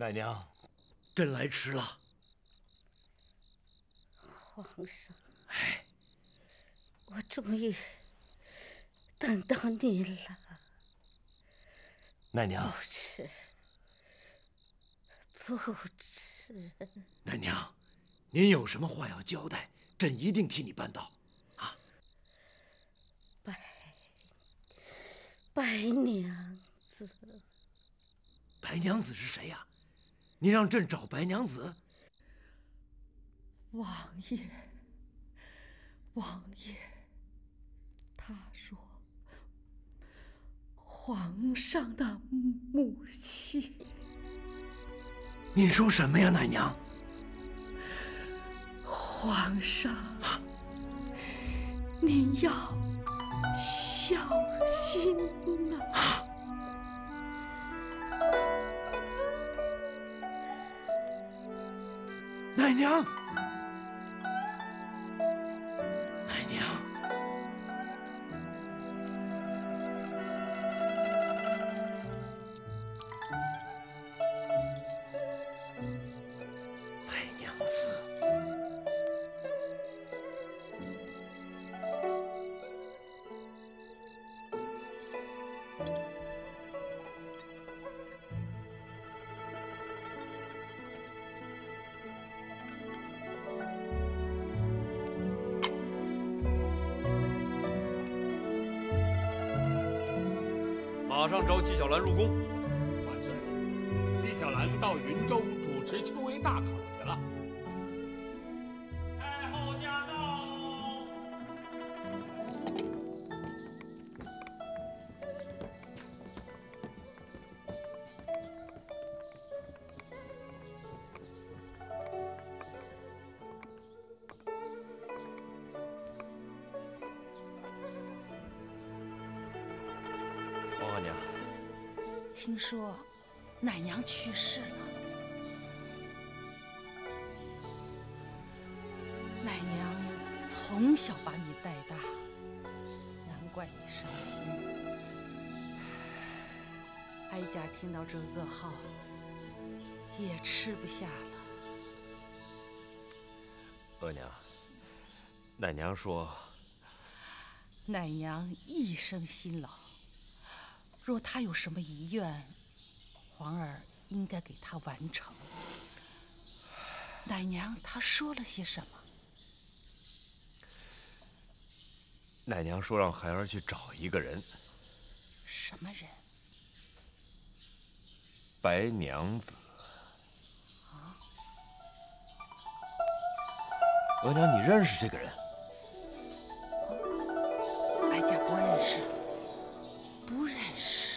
奶娘，朕来迟了。皇上，哎，我终于等到你了。奶娘，不迟，不迟。奶娘，您有什么话要交代，朕一定替你办到。啊，白白娘子，白娘子是谁呀？你让朕找白娘子？王爷，王爷，他说皇上的母亲。您说什么呀，奶娘？皇上，您要小心娘，马上召纪晓岚入宫。万岁，纪晓岚到云州主持秋闱大考去了。听说奶娘去世了，奶娘从小把你带大，难怪你伤心。哀家听到这噩耗，也吃不下了。额娘，奶娘说，奶娘一生辛劳，若他有什么遗愿，皇儿应该给他完成。奶娘她说了些什么？奶娘说让孩儿去找一个人，什么人？白娘子。额娘，你认识这个人？哀家不认识，不认识。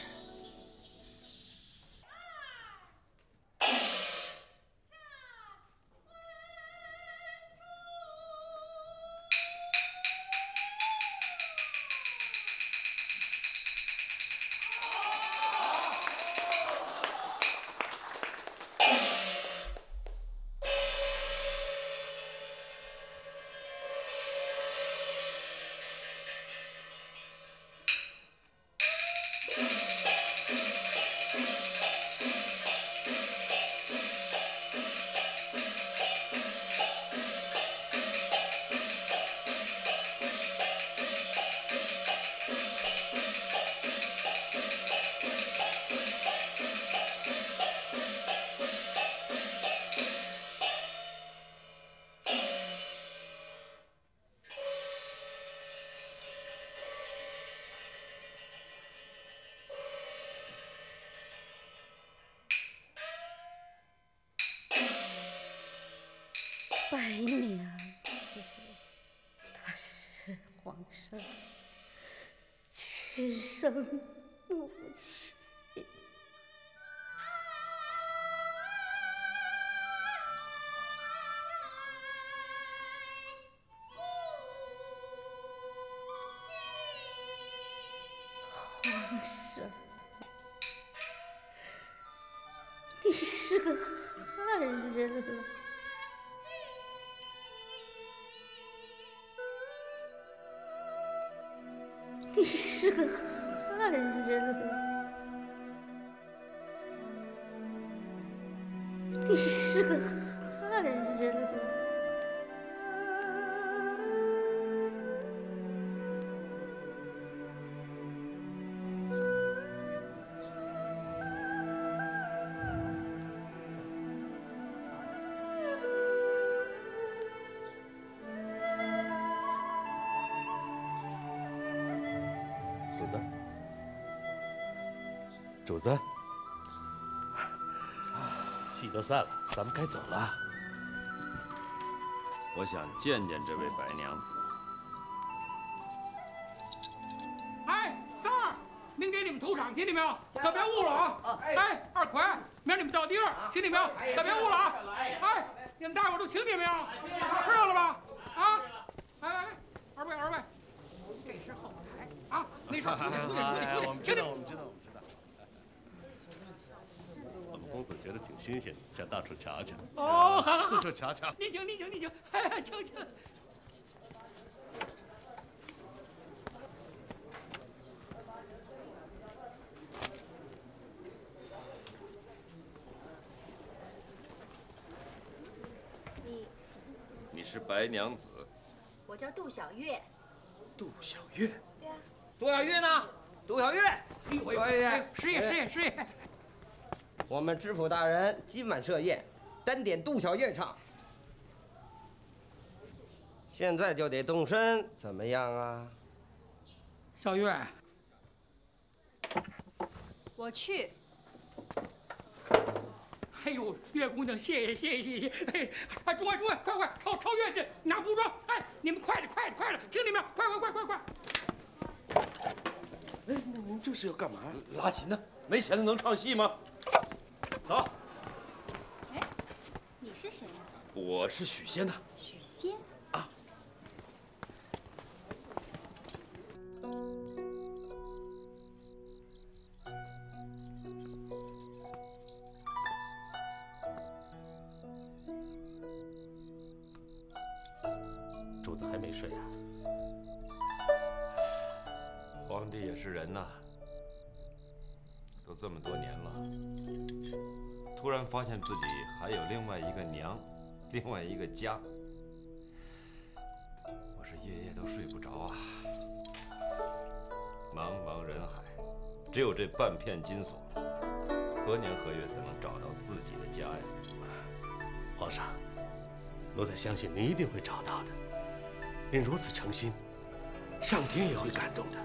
白娘子，她是皇上亲生母亲。皇上，你是个汉人了。你是个汉人你是个。主子，戏都散了，咱们该走了。我想见见这位白娘子。哎，三儿，明给你们头场，听见没有？可别误了啊！哎，二奎，明儿你们到地儿，听见没有？可别误了啊！哎，你们大伙儿都听见没有？知道了吧？啊！来来来，二位二位，这是后台啊！没事，出去出去出去出去，我们知道，我们知道，我们知道。我们公子觉得挺新鲜的，想到处瞧瞧。哦，好好四处瞧瞧。你请你请你请，哎，请请。你，你是白娘子，我叫杜小月。杜小月。对啊，杜小月呢？杜小月，哎呦哎呦，哎呀哎师爷师爷师爷，我们知府大人今晚设宴，单点杜小月唱。现在就得动身，怎么样啊？小月，我去。哎呦，月姑娘，谢谢谢谢谢谢！哎，哎，诸位诸位，快快抄抄月去拿服装！哎，你们快点快点快点，听见没有？快快快快快！哎，那您这是要干嘛？拉琴呢？没钱的能唱戏吗？走，哎，你是谁呀、我是许仙呐。许仙。啊主子还没睡啊？皇帝也是人呐，都这么多年了，突然发现自己还有另外一个娘，另外一个家，我是夜夜都睡不着啊。茫茫人海，只有这半片金锁，何年何月才能找到自己的家呀？皇上，奴才相信您一定会找到的。您如此诚心，上天也会感动的。